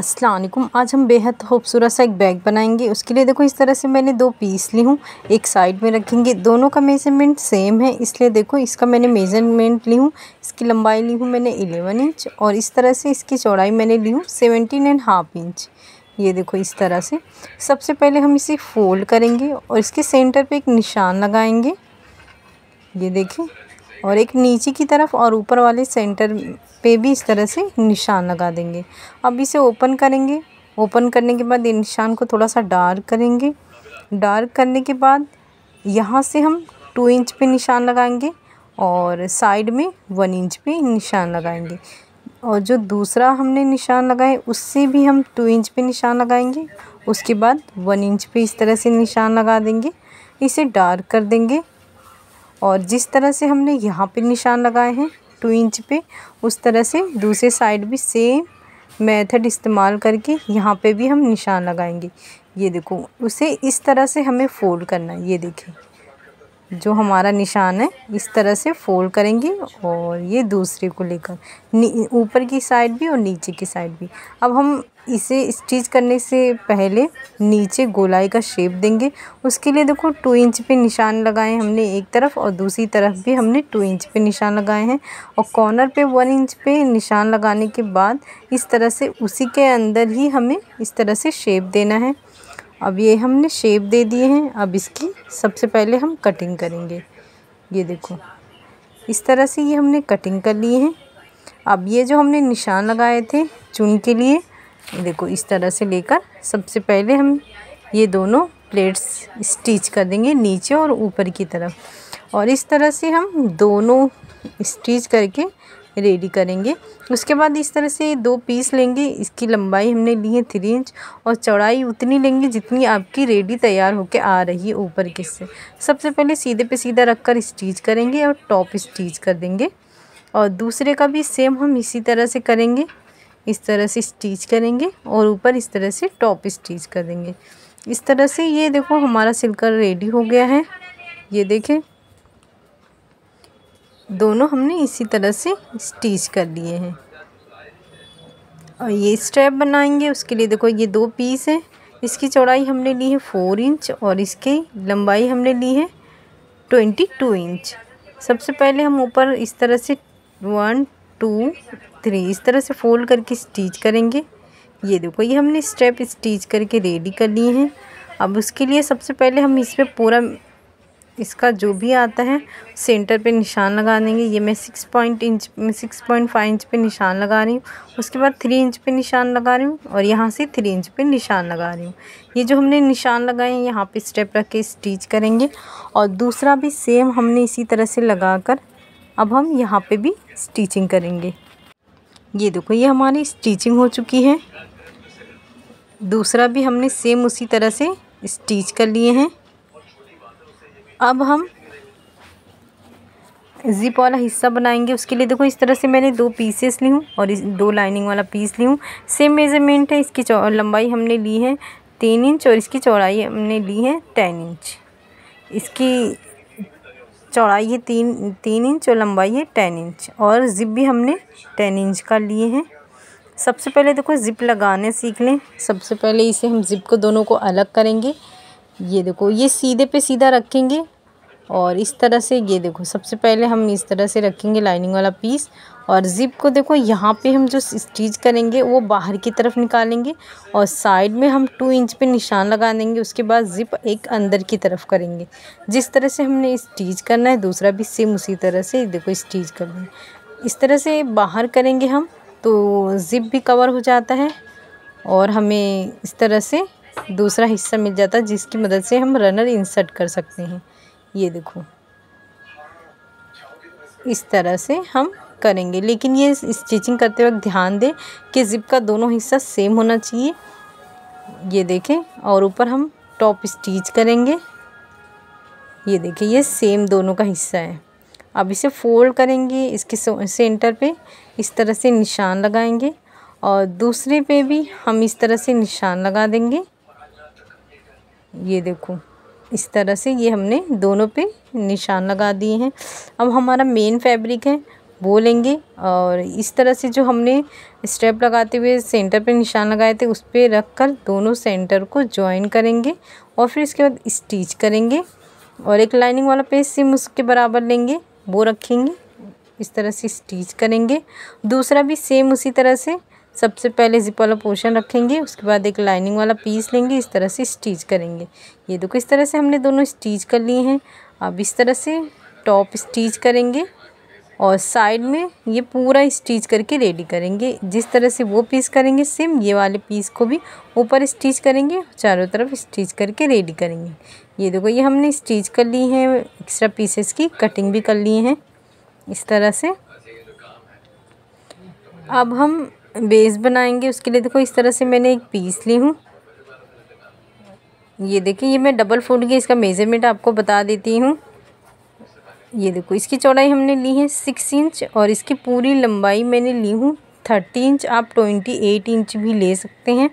वालेकुम। आज हम बेहद खूबसूरत सा एक बैग बनाएँगे। उसके लिए देखो, इस तरह से मैंने दो पीस ली हूँ। एक साइड में रखेंगे। दोनों का मेज़रमेंट सेम है, इसलिए देखो, इसका मैंने मेज़रमेंट ली हूँ। इसकी लंबाई ली हूँ मैंने एलेवन इंच और इस तरह से इसकी चौड़ाई मैंने ली हूँ सेवेंटीन एंड हाफ़ इंच। ये देखो, इस तरह से। सबसे पहले हम इसे फ़ोल्ड करेंगे और इसके सेंटर पर एक निशान लगाएँगे। ये देखें और एक नीचे की तरफ़ और ऊपर वाले सेंटर पे भी इस तरह से निशान लगा देंगे। अब इसे ओपन करेंगे। ओपन करने के बाद निशान को थोड़ा सा डार्क करेंगे। डार्क करने के बाद यहाँ से हम टू इंच पे निशान लगाएँगे और साइड में वन इंच पे निशान लगाएँगे। और जो दूसरा हमने निशान लगाए, उससे भी हम टू इंच पे निशान लगाएँगे। उसके बाद वन इंच पे इस तरह से निशान लगा देंगे। इसे डार्क कर देंगे। और जिस तरह से हमने यहाँ पे निशान लगाए हैं टू इंच पे, उस तरह से दूसरे साइड भी सेम मेथड इस्तेमाल करके यहाँ पे भी हम निशान लगाएँगे। ये देखो, उसे इस तरह से हमें फ़ोल्ड करना है, ये देखिए जो हमारा निशान है, इस तरह से फोल्ड करेंगे और ये दूसरे को लेकर ऊपर की साइड भी और नीचे की साइड भी। अब हम इसे स्टिच करने से पहले नीचे गोलाई का शेप देंगे। उसके लिए देखो टू इंच पे निशान लगाए हमने एक तरफ़ और दूसरी तरफ़ भी हमने टू इंच पे निशान लगाए हैं। और कॉर्नर पे वन इंच पे निशान लगाने के बाद इस तरह से उसी के अंदर ही हमें इस तरह से शेप देना है। अब ये हमने शेप दे दिए हैं। अब इसकी सबसे पहले हम कटिंग करेंगे। ये देखो, इस तरह से ये हमने कटिंग कर लिए हैं। अब ये जो हमने निशान लगाए थे चुन के लिए देखो, इस तरह से लेकर सबसे पहले हम ये दोनों प्लेट्स स्टिच कर देंगे नीचे और ऊपर की तरफ़। और इस तरह से हम दोनों स्टिच करके रेडी करेंगे। उसके बाद इस तरह से दो पीस लेंगे। इसकी लंबाई हमने ली है थ्री इंच और चौड़ाई उतनी लेंगे जितनी आपकी रेडी तैयार होकर आ रही है ऊपर के से। सबसे पहले सीधे पे सीधा रख कर स्टीच करेंगे और टॉप स्टीच कर देंगे। और दूसरे का भी सेम हम इसी तरह से करेंगे। इस तरह से स्टीच करेंगे और ऊपर इस तरह से टॉप स्टीच कर देंगे। इस तरह से ये देखो हमारा सिलकर रेडी हो गया है। ये देखें। दोनों हमने इसी तरह से स्टिच कर लिए हैं। और ये स्ट्रैप बनाएँगे, उसके लिए देखो ये दो पीस हैं। इसकी चौड़ाई हमने ली है फोर इंच और इसकी लंबाई हमने ली है ट्वेंटी टू इंच सबसे पहले हम ऊपर इस तरह से वन टू थ्री इस तरह से फोल्ड करके स्टिच करेंगे। ये देखो, ये हमने स्टेप स्टिच करके रेडी कर लिए हैं। अब उसके लिए सबसे पहले हम इस पर पूरा इसका जो भी आता है सेंटर पे निशान लगा देंगे। ये मैं six point inch six point five inch पे निशान लगा रही हूँ। उसके बाद थ्री इंच पे निशान लगा रही हूँ और यहाँ से थ्री इंच पे निशान लगा रही हूँ। ये जो हमने निशान लगाए हैं, यहाँ पे स्टेप रख के स्टिच करेंगे। और दूसरा भी सेम हमने इसी तरह से लगा कर अब हम यहाँ पर भी स्टिचिंग करेंगे। ये देखो, ये हमारी स्टिचिंग हो चुकी है। दूसरा भी हमने सेम उसी तरह से स्टिच कर लिए हैं। अब हम ज़िप वाला हिस्सा बनाएँगे। उसके लिए देखो, इस तरह से मैंने दो पीसेस ली हूँ और इस दो लाइनिंग वाला पीस ली हूँ। सेम मेज़रमेंट है, इसकी लंबाई हमने ली है तीन इंच और इसकी चौड़ाई हमने ली है टेन इंच इसकी चौड़ाई है तीन तीन इंच और लंबाई है टेन इंच और ज़िप भी हमने टेन इंच का लिए हैं। सबसे पहले देखो ज़िप लगाने सीख लें। सबसे पहले इसे हम ज़िप को दोनों को अलग करेंगे। ये देखो, ये सीधे पे सीधा रखेंगे और इस तरह से, ये देखो, सबसे पहले हम इस तरह से रखेंगे लाइनिंग वाला पीस और ज़िप को देखो, यहाँ पे हम जो स्टिच करेंगे, वो बाहर की तरफ़ निकालेंगे और साइड में हम टू इंच पे निशान लगा देंगे, उसके बाद ज़िप एक अंदर की तरफ़ करेंगे। जिस तरह से हमने स्टिच करना है, दूसरा भी सेम उसी तरह से देखो स्टिच कर देंगे इस तरह से बाहर करेंगे हम तो ज़िप भी कवर हो जाता है और हमें इस तरह से दूसरा हिस्सा मिल जाता है जिसकी मदद से हम रनर इंसर्ट कर सकते हैं। ये देखो। इस तरह से हम करेंगे। लेकिन ये स्टिचिंग करते वक्त ध्यान दें कि ज़िप का दोनों हिस्सा सेम होना चाहिए। ये देखें, और ऊपर हम टॉप स्टिच करेंगे। ये देखिए ये सेम दोनों का हिस्सा है। अब इसे फोल्ड करेंगे, इसके सेंटर पे इस तरह से निशान लगाएँगे, और दूसरे पे भी हम इस तरह से निशान लगा देंगे। ये देखो, इस तरह से ये हमने दोनों पे निशान लगा दिए हैं। अब हमारा मेन फैब्रिक है, वो लेंगे और इस तरह से जो हमने स्टेप लगाते हुए सेंटर पे निशान लगाए थे, उस पर रख कर दोनों सेंटर को ज्वाइन करेंगे और फिर इसके बाद स्टिच करेंगे और एक लाइनिंग वाला पेज सिम उसके बराबर लेंगे, वो रखेंगे, इस तरह से स्टिच करेंगे। दूसरा भी सेम उसी तरह से सबसे पहले जिप वाला पोर्शन रखेंगे, उसके बाद एक लाइनिंग वाला पीस लेंगे, इस तरह से स्टिच करेंगे। ये देखो, इस तरह से हमने दोनों स्टिच कर लिए हैं। अब इस तरह से टॉप स्टिच करेंगे और साइड में ये पूरा स्टिच करके रेडी करेंगे। जिस तरह से वो पीस करेंगे सेम ये वाले पीस को भी ऊपर स्टिच करेंगे, चारों तरफ़ स्टिच करके रेडी करेंगे। ये देखो, ये हमने स्टिच कर ली हैं एक्स्ट्रा पीसेस की कटिंग भी कर ली हैं, इस तरह से। अब हम बेस बनाएँगे उसके लिए। देखो, इस तरह से मैंने एक पीस ली हूँ। ये देखिए, ये मैं डबल फोल्ड की इसका मेज़रमेंट आपको बता देती हूँ। ये देखो, इसकी चौड़ाई हमने ली है सिक्स इंच और इसकी पूरी लंबाई मैंने ली हूँ थर्टी इंच आप ट्वेंटी एट इंच भी ले सकते हैं।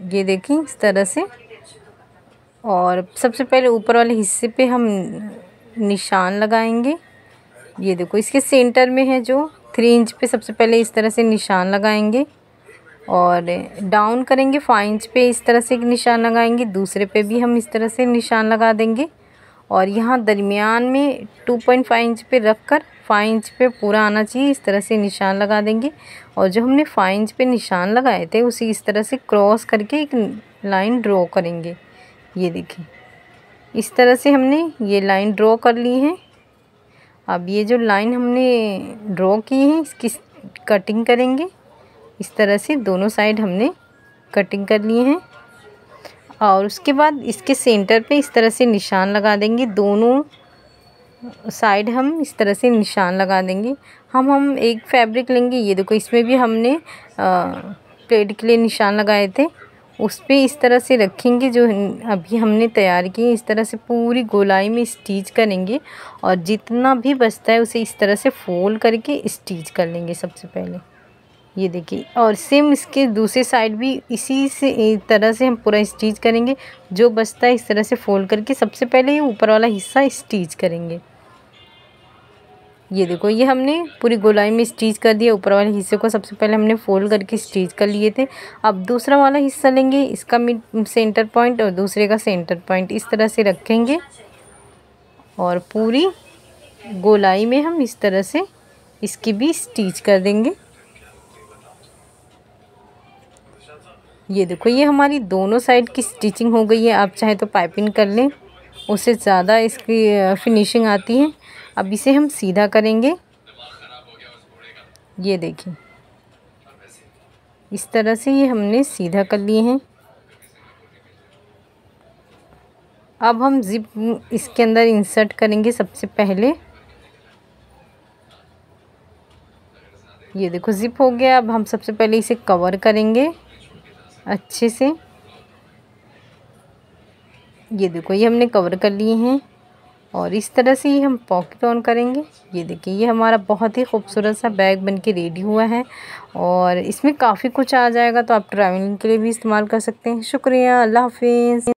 ये देखें इस तरह से। और सबसे पहले ऊपर वाले हिस्से पे हम निशान लगाएँगे। ये देखो, इसके सेंटर में है जो थ्री इंच पे सबसे पहले इस तरह से निशान लगाएँगे और डाउन करेंगे फाइव इंच पे इस तरह से एक निशान लगाएँगे, दूसरे पे भी हम इस तरह से निशान लगा देंगे। और यहाँ दरमियान में टू पॉइंट फाइव इंच पे रख कर फाइव इंच पे पूरा आना चाहिए, इस तरह से निशान लगा देंगे। और जो हमने फाइव इंच पे निशान लगाए थे, उसे इस तरह से क्रॉस करके एक लाइन ड्रॉ करेंगे। ये देखिए, इस तरह से हमने ये लाइन ड्रॉ कर ली है। अब ये जो लाइन हमने ड्रॉ की है, इसकी कटिंग करेंगे। इस तरह से दोनों साइड हमने कटिंग कर लिए हैं। और उसके बाद इसके सेंटर पे इस तरह से निशान लगा देंगे। दोनों साइड हम इस तरह से निशान लगा देंगे। हम हम एक फैब्रिक लेंगे। ये देखो, इसमें भी हमने प्लेट के लिए निशान लगाए थे। उस पर इस तरह से रखेंगे जो अभी हमने तैयार की इस तरह से पूरी गोलाई में स्टीच करेंगे और जितना भी बचता है उसे इस तरह से फोल्ड करके स्टीच कर लेंगे सबसे पहले। ये देखिए, और सेम इसके दूसरे साइड भी इसी से तरह से हम पूरा स्टीच करेंगे। जो बचता है इस तरह से फोल्ड करके सबसे पहले ये ऊपर वाला हिस्सा स्टीच करेंगे। ये देखो, ये हमने पूरी गोलाई में स्टीच कर दिया। ऊपर वाले हिस्से को सबसे पहले हमने फोल्ड करके स्टीच कर लिए थे। अब दूसरा वाला हिस्सा लेंगे, इसका मिड, सेंटर पॉइंट और दूसरे का सेंटर पॉइंट। इस तरह से रखेंगे और पूरी गोलाई में हम इस तरह से इसकी भी स्टीच कर देंगे। ये देखो, ये हमारी दोनों साइड की स्टिचिंग हो गई है। आप चाहे तो पाइपिंग कर लें, उससे ज़्यादा इसकी फिनिशिंग आती है। अब इसे हम सीधा करेंगे। ये देखिए। इस तरह से ये हमने सीधा कर लिए हैं। अब हम ज़िप इसके अंदर इंसर्ट करेंगे सबसे पहले। ये देखो ज़िप हो गया। अब हम सबसे पहले इसे कवर करेंगे अच्छे से। ये देखो, ये हमने कवर कर लिए हैं। और इस तरह से ही हम पॉकेट ऑन करेंगे। ये देखिए, ये हमारा बहुत ही खूबसूरत सा बैग बन के रेडी हुआ है और इसमें काफ़ी कुछ आ जाएगा तो आप ट्रैवलिंग के लिए भी इस्तेमाल कर सकते हैं। शुक्रिया, अल्लाह हाफिज़।